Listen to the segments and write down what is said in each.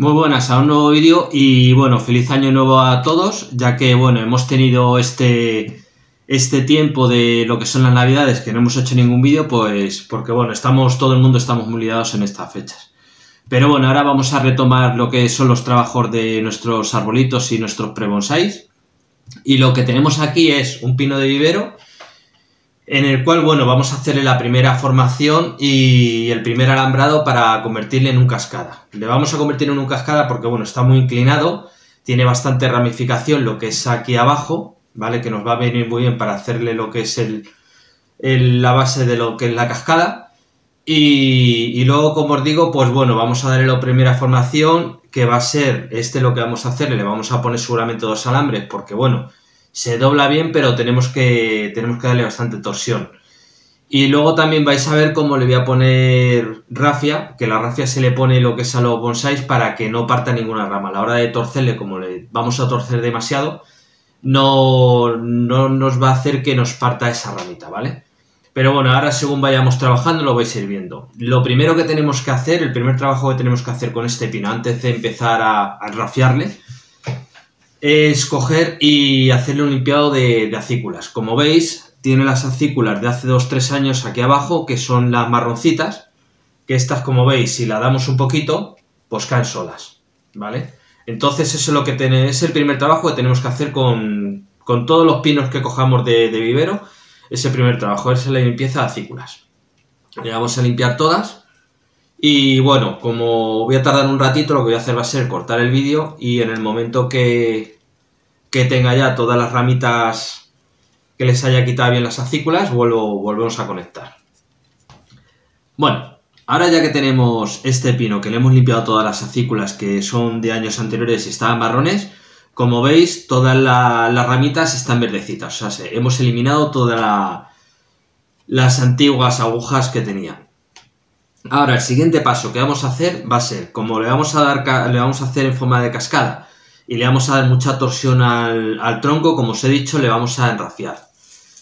Muy buenas a un nuevo vídeo y bueno, feliz año nuevo a todos, ya que bueno, hemos tenido este, este tiempo de lo que son las navidades que no hemos hecho ningún vídeo, pues porque bueno, estamos, todo el mundo estamos muy en estas fechas. Pero bueno, ahora vamos a retomar lo que son los trabajos de nuestros arbolitos y nuestros pre-bonsais. Y lo que tenemos aquí es un pino de vivero, en el cual, bueno, vamos a hacerle la primera formación y el primer alambrado para convertirle en un cascada. Le vamos a convertir en un cascada porque, bueno, está muy inclinado, tiene bastante ramificación lo que es aquí abajo, ¿vale? Que nos va a venir muy bien para hacerle lo que es el, la base de lo que es la cascada. Y, y, luego, como os digo, pues bueno, vamos a darle la primera formación, que va a ser este lo que vamos a hacerle, le vamos a poner seguramente dos alambres, porque bueno, se dobla bien, pero tenemos que, tenemos que darle bastante torsión. Y luego también vais a ver cómo le voy a poner rafia, que la rafia se le pone lo que es a los bonsáis para que no parta ninguna rama. A la hora de torcerle, como le vamos a torcer demasiado, no, no nos va a hacer que nos parta esa ramita, ¿vale? Pero bueno, ahora según vayamos trabajando lo vais a ir viendo. Lo primero que tenemos que hacer, el primer trabajo que tenemos que hacer con este pino antes de empezar a, a rafiarle, es coger y hacerle un limpiado de, acículas. Como veis, tiene las acículas de hace 2-3 años aquí abajo, que son las marroncitas, que estas, como veis, si la damos un poquito, pues caen solas, ¿vale? Entonces eso es lo que tiene, es el primer trabajo que tenemos que hacer con, todos los pinos que cojamos de, de vivero, ese primer trabajo, es la limpieza de acículas. Le vamos a limpiar todas y bueno, como voy a tardar un ratito, lo que voy a hacer va a ser cortar el vídeo y en el momento que, que tenga ya todas las ramitas que les haya quitado bien las acículas, vuelvo, volvemos a conectar. Bueno, ahora ya que tenemos este pino, que le hemos limpiado todas las acículas que son de años anteriores y estaban marrones, como veis, todas las ramitas están verdecitas. O sea, hemos eliminado todas las antiguas agujas que tenían. Ahora, el siguiente paso que vamos a hacer va a ser, como le vamos a dar, le vamos a hacer en forma de cascada y le vamos a dar mucha torsión al, tronco, como os he dicho, le vamos a enrafiar.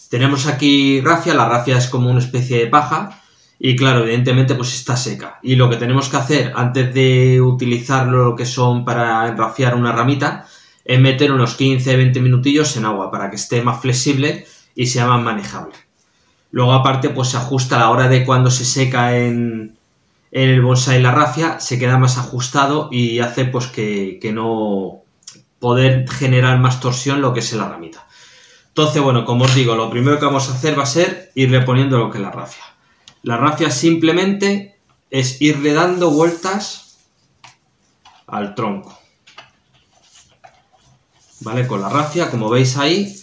Tenemos aquí rafia, la rafia es como una especie de paja y claro, evidentemente pues está seca. Y lo que tenemos que hacer antes de utilizar lo que son para enrafiar una ramita es meter unos 15-20 minutillos en agua para que esté más flexible y sea más manejable. Luego aparte pues se ajusta a la hora de cuando se seca en, el bonsai la rafia, se queda más ajustado y hace pues que, no poder generar más torsión lo que es la ramita. Entonces, bueno, como os digo, lo primero que vamos a hacer va a ser irle poniendo lo que es la rafia. La rafia simplemente es irle dando vueltas al tronco. ¿Vale? Con la rafia, como veis ahí,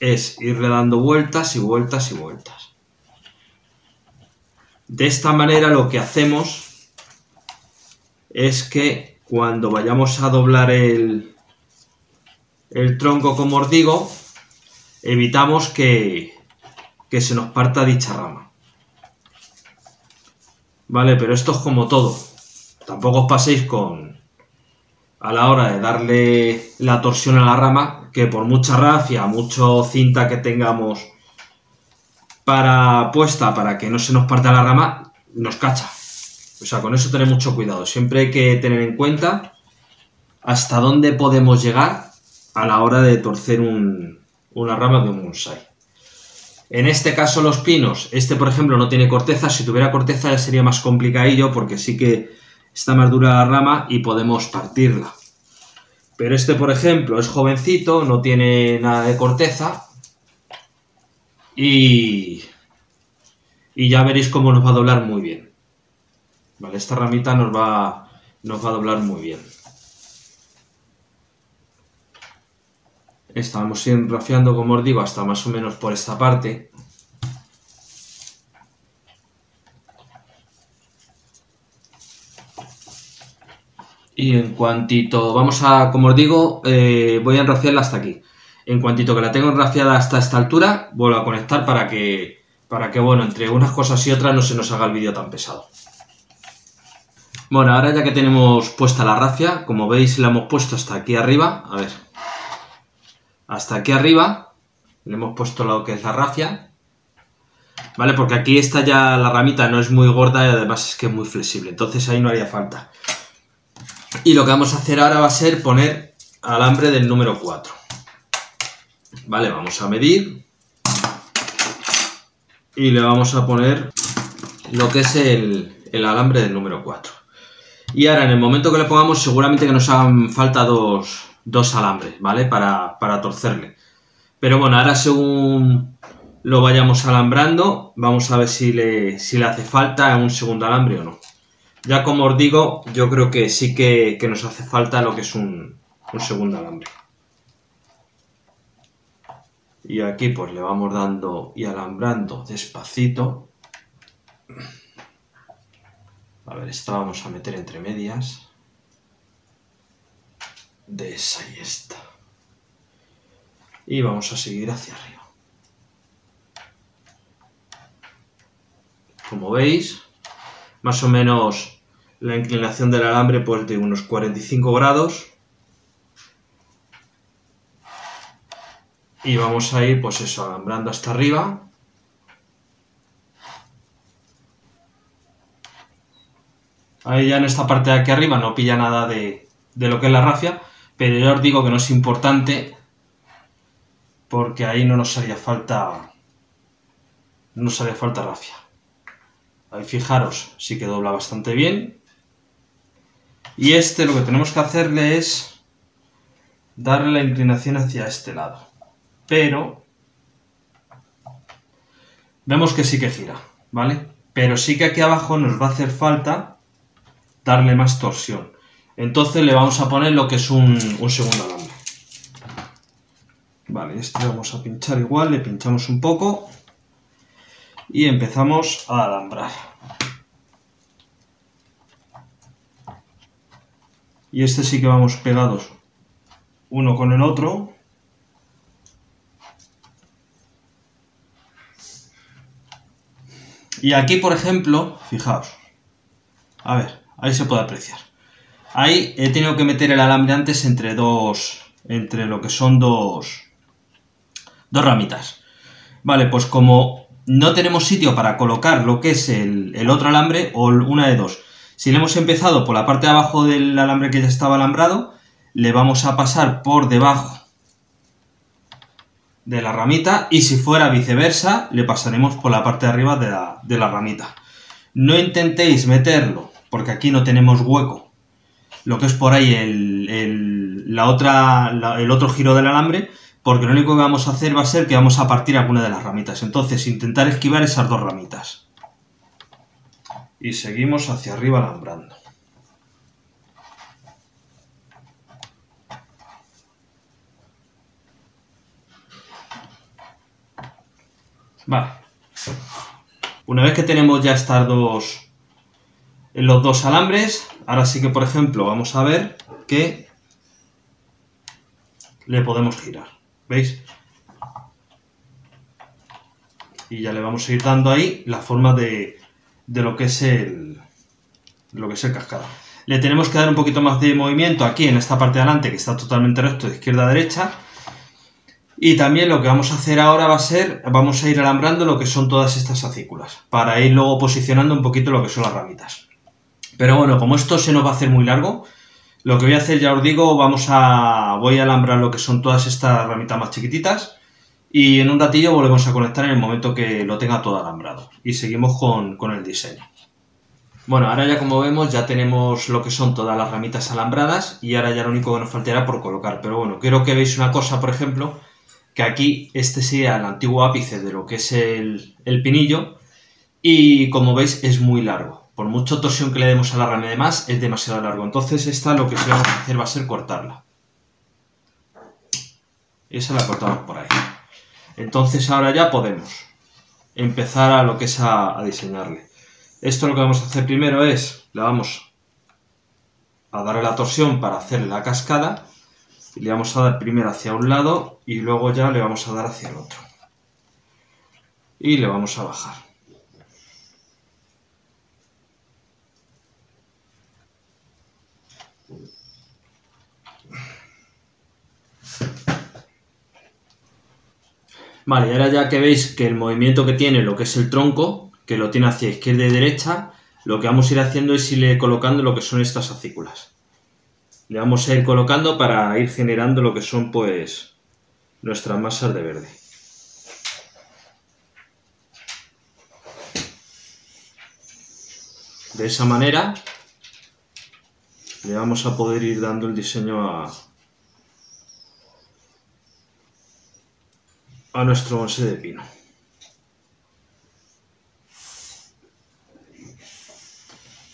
es irle dando vueltas y vueltas y vueltas. De esta manera lo que hacemos es que cuando vayamos a doblar el, el tronco, como os digo, evitamos que, que se nos parta dicha rama. Vale, pero esto es como todo. Tampoco os paséis con, a la hora de darle la torsión a la rama, que por mucha rafia, mucho cinta que tengamos para puesta para que no se nos parta la rama, nos cacha. O sea, con eso tener mucho cuidado. Siempre hay que tener en cuenta hasta dónde podemos llegar a la hora de torcer una rama de un bonsai. En este caso los pinos, este por ejemplo no tiene corteza, si tuviera corteza ya sería más complicadillo porque sí que está más dura la rama y podemos partirla. Pero este, por ejemplo, es jovencito, no tiene nada de corteza y, y ya veréis cómo nos va a doblar muy bien. Vale, esta ramita nos va, nos va a doblar muy bien. Estamos rafiando, como os digo, hasta más o menos por esta parte. Y en cuantito, vamos a, como os digo, eh, voy a enrafiarla hasta aquí. En cuantito que la tengo enrafiada hasta esta altura, vuelvo a conectar para que, para que, bueno, entre unas cosas y otras no se nos haga el vídeo tan pesado. Bueno, ahora ya que tenemos puesta la rafia, como veis la hemos puesto hasta aquí arriba, a ver, hasta aquí arriba, le hemos puesto lo que es la rafia, ¿vale? Porque aquí está ya la ramita no es muy gorda y además es que es muy flexible, entonces ahí no haría falta. Y lo que vamos a hacer ahora va a ser poner alambre del número 4. Vale, vamos a medir. Y le vamos a poner lo que es el, alambre del número 4. Y ahora, en el momento que le pongamos, seguramente que nos hagan falta dos, alambres, ¿vale? Para, para torcerle. Pero bueno, ahora según lo vayamos alambrando, vamos a ver si le, si le hace falta un segundo alambre o no. Ya como os digo, yo creo que sí que, nos hace falta lo que es un, un segundo alambre. Y aquí pues le vamos dando y alambrando despacito. A ver, esta vamos a meter entre medias. De esa y esta. Y vamos a seguir hacia arriba. Como veis, más o menos la inclinación del alambre pues de unos 45 grados. Y vamos a ir pues eso, alambrando hasta arriba. Ahí ya en esta parte de aquí arriba no pilla nada de, de lo que es la rafia, pero yo os digo que no es importante porque ahí no nos haría falta no nos haría falta rafia. Ahí fijaros, sí que dobla bastante bien. Y este lo que tenemos que hacerle es darle la inclinación hacia este lado. Pero vemos que sí que gira, ¿vale? Pero sí que aquí abajo nos va a hacer falta darle más torsión. Entonces le vamos a poner lo que es un, segundo alambre. Vale, este vamos a pinchar igual, le pinchamos un poco y empezamos a alambrar. Y este sí que vamos pegados uno con el otro. Y aquí, por ejemplo, fijaos. A ver, Ahí se puede apreciar. Ahí he tenido que meter el alambre antes entre dos, entre lo que son dos, dos ramitas. Vale, pues como no tenemos sitio para colocar lo que es el, el otro alambre, o una de dos. Si le hemos empezado por la parte de abajo del alambre que ya estaba alambrado, le vamos a pasar por debajo de la ramita y si fuera viceversa, le pasaremos por la parte de arriba de la, de la ramita. No intentéis meterlo porque aquí no tenemos hueco. Lo que es por ahí el, la otra, el otro giro del alambre, porque lo único que vamos a hacer va a ser que vamos a partir alguna de las ramitas. Entonces, intentar esquivar esas dos ramitas. Y seguimos hacia arriba alambrando. Una vez que tenemos ya estas dos, los dos alambres. Ahora sí que, por ejemplo, vamos a ver que le podemos girar. ¿Veis? Y ya le vamos a ir dando ahí la forma de, de lo que es el lo que es el cascada. Le tenemos que dar un poquito más de movimiento aquí en esta parte de adelante que está totalmente recto de izquierda a derecha. Y también lo que vamos a hacer ahora va a ser, vamos a ir alambrando lo que son todas estas acículas, para ir luego posicionando un poquito lo que son las ramitas. Pero bueno, como esto se nos va a hacer muy largo, lo que voy a hacer, ya os digo, vamos a. voy a alambrar lo que son todas estas ramitas más chiquititas. Y en un ratillo volvemos a conectar en el momento que lo tenga todo alambrado. Y seguimos con, con el diseño. Bueno, ahora ya como vemos ya tenemos lo que son todas las ramitas alambradas y ahora ya lo único que nos faltará por colocar. Pero bueno, quiero que veáis una cosa, por ejemplo, que aquí este sea el antiguo ápice de lo que es el, el pinillo y como veis es muy largo por mucha torsión que le demos a la rama de más, es demasiado largo. Entonces esta lo que sí vamos a hacer va a ser cortarla. Esa la cortamos por ahí. Entonces ahora ya podemos empezar a lo que es a, diseñarle. Esto lo que vamos a hacer primero es, le vamos a darle la torsión para hacerle la cascada. Le vamos a dar primero hacia un lado y luego ya le vamos a dar hacia el otro. Y le vamos a bajar. Vale, ahora ya que veis que el movimiento que tiene lo que es el tronco, que lo tiene hacia izquierda y derecha, lo que vamos a ir haciendo es irle colocando lo que son estas acículas. Le vamos a ir colocando para ir generando lo que son pues nuestras masas de verde. De esa manera le vamos a poder ir dando el diseño a, a nuestro bonsé de pino.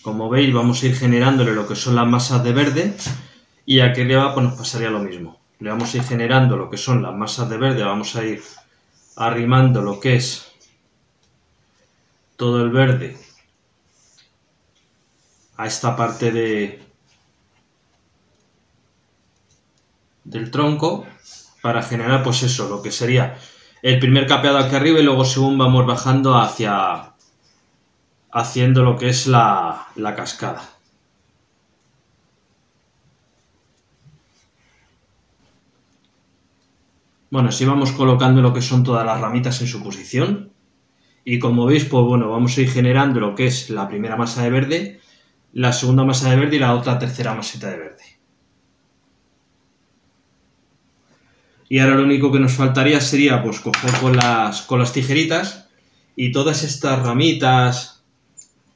Como veis vamos a ir generándole lo que son las masas de verde y aquí arriba pues nos pasaría lo mismo. Le vamos a ir generando lo que son las masas de verde, vamos a ir arrimando lo que es todo el verde a esta parte de del tronco para generar pues eso, lo que sería el primer capeado aquí arriba y luego según vamos bajando hacia haciendo lo que es la, cascada. Bueno, así vamos colocando lo que son todas las ramitas en su posición. Y como veis, pues bueno, vamos a ir generando lo que es la primera masa de verde, la segunda masa de verde y la otra tercera masita de verde. Y ahora lo único que nos faltaría sería pues coger con las, con las tijeritas y todas estas ramitas,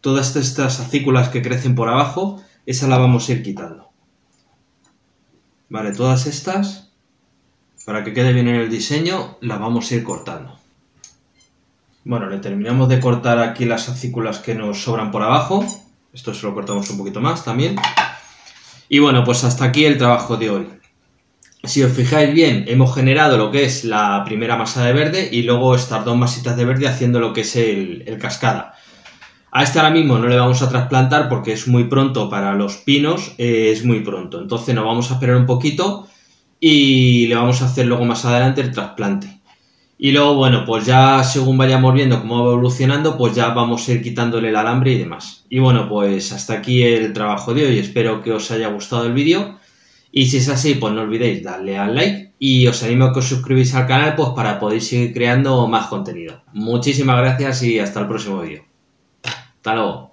todas estas acículas que crecen por abajo, esa la vamos a ir quitando. Vale, todas estas, para que quede bien en el diseño, las vamos a ir cortando. Bueno, le terminamos de cortar aquí las acículas que nos sobran por abajo. Esto se lo cortamos un poquito más también. Y bueno, pues hasta aquí el trabajo de hoy. Si os fijáis bien, hemos generado lo que es la primera masa de verde y luego estas dos masitas de verde haciendo lo que es el, el cascada. A este ahora mismo no le vamos a trasplantar porque es muy pronto para los pinos, eh, es muy pronto. Entonces nos vamos a esperar un poquito y le vamos a hacer luego más adelante el trasplante. Y luego, bueno, pues ya según vayamos viendo cómo va evolucionando, pues ya vamos a ir quitándole el alambre y demás. Y bueno, pues hasta aquí el trabajo de hoy. Espero que os haya gustado el vídeo. Y si es así, pues no olvidéis darle al like y os animo a que os suscribáis al canal pues para poder seguir creando más contenido. Muchísimas gracias y hasta el próximo vídeo. 大喽。